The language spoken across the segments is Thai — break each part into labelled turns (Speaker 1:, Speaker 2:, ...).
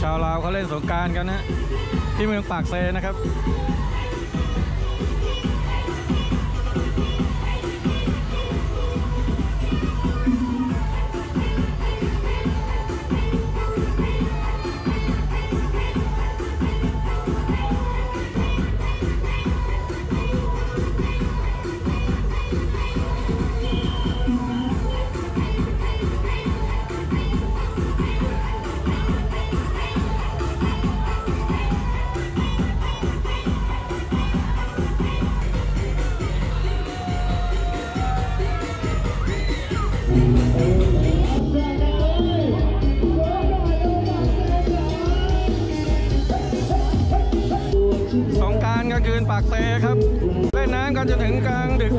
Speaker 1: ชาวลาวเขาเล่นสงการกันนะที่เมืองปากเซนะครับ สงการกลางคืนปากเซครับ เล่นน้ำกันจนถึงกลางดึก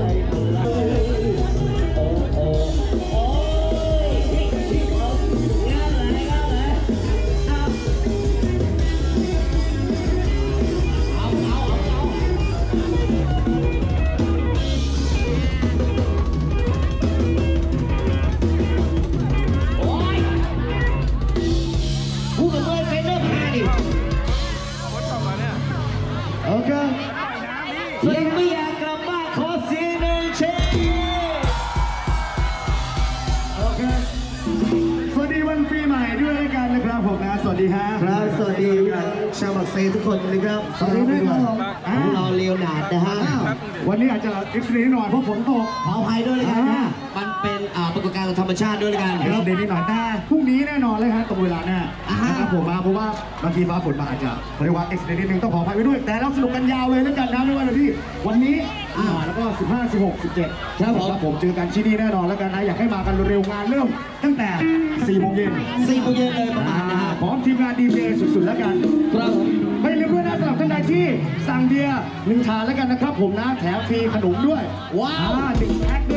Speaker 2: ชาวบักเซทุกคนนะครับ
Speaker 3: สวัสดีนะครับผม
Speaker 2: ผมรอเลียวนาดนะฮะ
Speaker 3: วันนี้อาจจะอิสรีนิดหน่อยเพราะฝนตก
Speaker 2: ขออภัยด้วยเลยกัน
Speaker 3: อ่า
Speaker 2: นะมันเป็น อ่าปรากฏการณ์ทางธรรมชาติด้วยเลยกัน
Speaker 3: เดี๋ยวเดนิดหน่อยแต่พรุ่งนี้แน่นอนเลยฮะตรงเวลาแน่
Speaker 2: อ่า
Speaker 3: นะครับผมมาเพราะว่าบางทีฟ้าฝนมาอาจจะเรียกว่าเอ็กซ์เดนิดนึงต้องขออภัยไว้ด้วย แต่เราสนุกกันยาวเลยแล้วกันนะไม่ว่าจะที่วันนี้อ่าแล้วก็ 15 16 17
Speaker 2: ครับผม
Speaker 3: ครับผมเจอกันที่นี่แน่นอนแล้วกันนะอยากให้มากันเร็วๆงานเริ่มตั้งแต่4โมงเย็น
Speaker 2: สี่โมงเย็นเลยประมาณนะฮะ
Speaker 3: พร้อมทีมงานดีเจสุดๆแล้วกัน
Speaker 2: ครับผม
Speaker 3: ไม่ลืมด้วยนะสำหรับท่านใดที่สั่งเบียร์หนึ่งชามแล้วกันนะครับผมนะแถมฟรีขนมด้วย
Speaker 2: ว้าว
Speaker 3: อ่หนึ่งแพ็คด้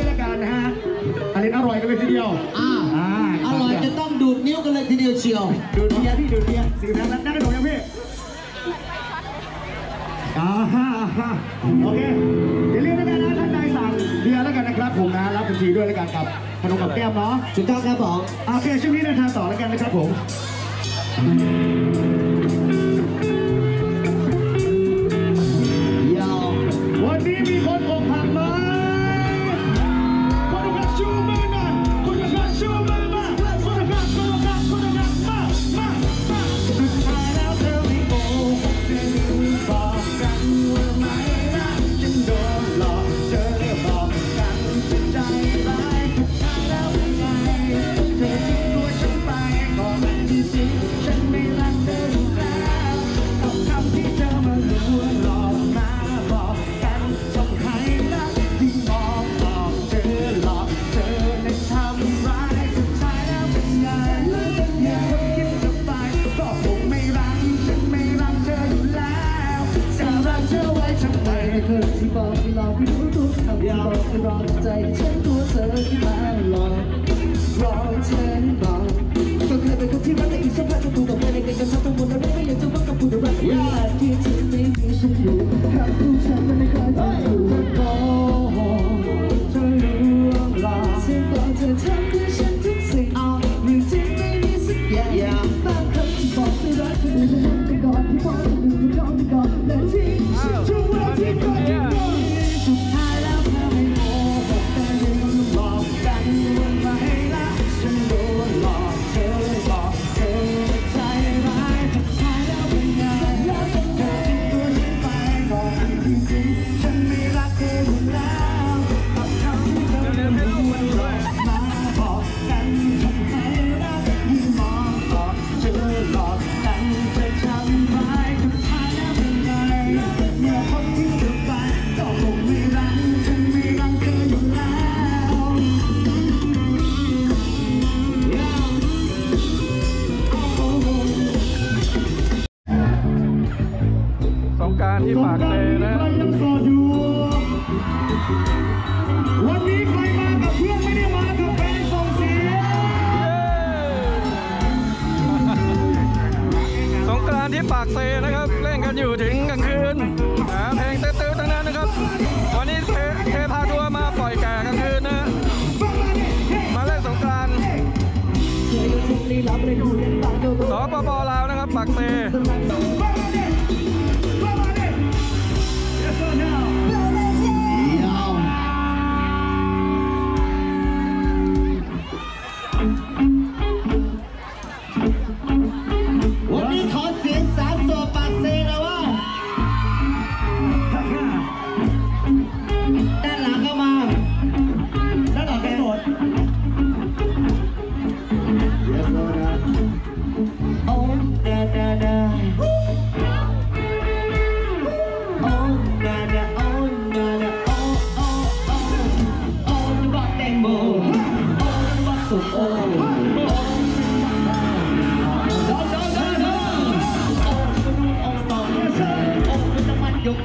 Speaker 3: วย อันนี้อร่อยกันเลยทีเดียว
Speaker 2: อ่า
Speaker 3: อ่า
Speaker 2: อร่อยจะต้องดูดนิ้วกันเลยทีเดียวเชียว
Speaker 3: ดูดเบียร์พี่ดูดเบียร์สี่แพ็คแล้วได้ขนมยังพี่อ่าฮะอ่าฮะโอเคอย่าลืมด้วยกันนะท่านใดสั่งเบียร์แล้วกันนะครับผมนะรับทันทีด้วยแล้วกันกับขนมกับแก้มเนาะ
Speaker 2: ถูกต้องครับผม
Speaker 3: โอเคช่วงนี้เดินทางต่อแล้วกันนะครับผม ทำไมเธอที่
Speaker 4: บอกให้เราไม่รู้ทุกคำที่บอกให้รอใจฉันตัวเธอที่มาหลอกรอเธอที่บอกก็เคยเป็นคนที่รักแต่อีกสักพักจะถูกกับเพื่อนในเกมกันทั้งหมดแล้วไม่อยากจะว่ากับผู้ใดรักอยากที่จะไม่มีฉันอยู่คำพูดฉันมันไม่เคยจะถูกบอก ร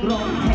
Speaker 4: Lòng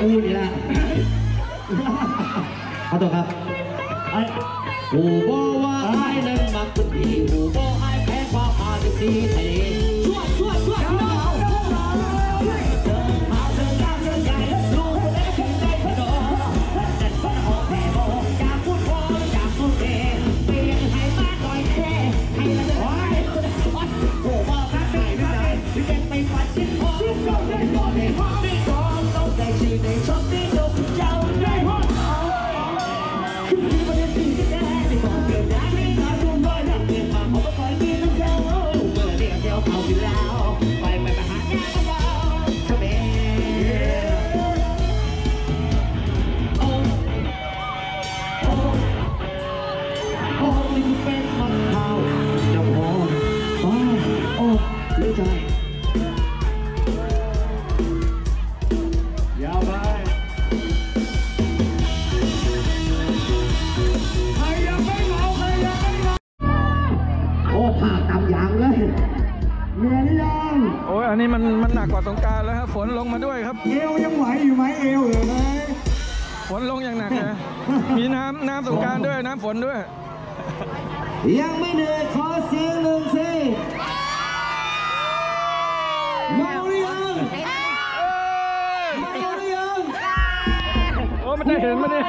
Speaker 4: กูนี่แห
Speaker 3: ละเอา
Speaker 1: ต่อครับ
Speaker 2: ไอ้กูบอกว่าไอ้นั่นมากคุณพี่กูบอกไอ้แพ้ความอาดีสีทช่วยช่วยช่วยักกว่า
Speaker 1: สงการแล้วครับฝนลงมาด้วยครับ
Speaker 3: เอวยังไหวอยู่ไหมเอวเอนะ
Speaker 1: ฝนลงอย่างหนักนะมีน้ำน้ำสงการด้วยน้ำฝนด้วย
Speaker 2: ยังไม่เหนื่อยขอเสียงหนึ่งสิมาหรือยังมาหรือยัง
Speaker 1: โอ้ไม่ได้เห็นมันเนี่ย